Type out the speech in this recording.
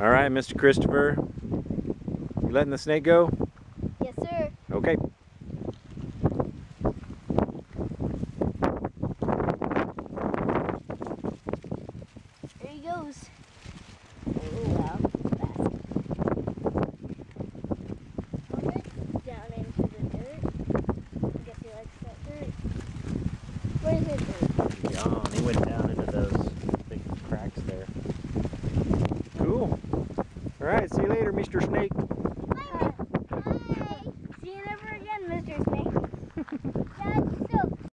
All right, Mr. Christopher. You letting the snake go? Yes, sir. Okay. There he goes. Oh, wow. Fast. Down into the dirt. I guess he likes that dirt. Where is it dirt? All right. see you later, Mr. Snake. Bye. Bye. See you never again, Mr. Snake.